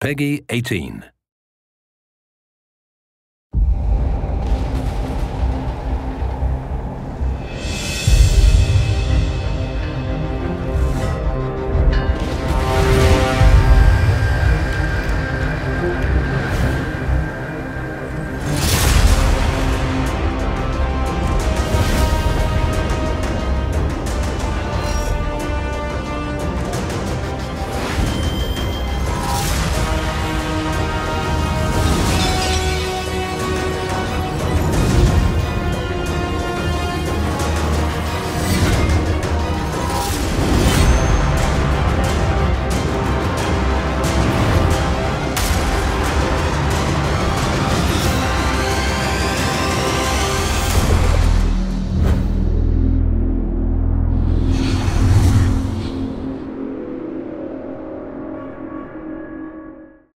Peggy 18.